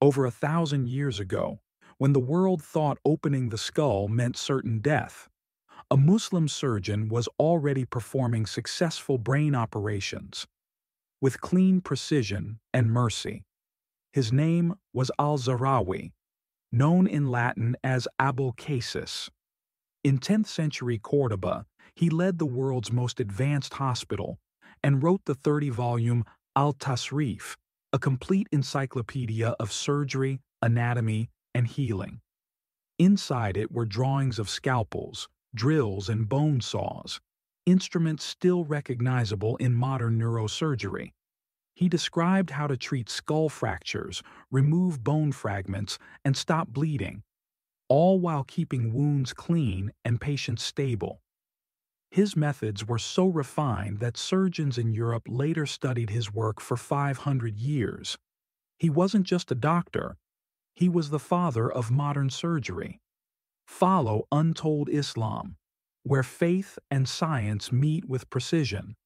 Over a thousand years ago, when the world thought opening the skull meant certain death, a Muslim surgeon was already performing successful brain operations with clean precision and mercy. His name was al-Zahrawi, known in Latin as Abulcasis. In 10th century Cordoba, he led the world's most advanced hospital and wrote the 30-volume Al-Tasrif, a complete encyclopedia of surgery, anatomy, and healing. Inside it were drawings of scalpels, drills, and bone saws, instruments still recognizable in modern neurosurgery. He described how to treat skull fractures, remove bone fragments, and stop bleeding, all while keeping wounds clean and patients stable. His methods were so refined that surgeons in Europe later studied his work for 500 years. He wasn't just a doctor, he was the father of modern surgery. Follow Untold Islam, where faith and science meet with precision.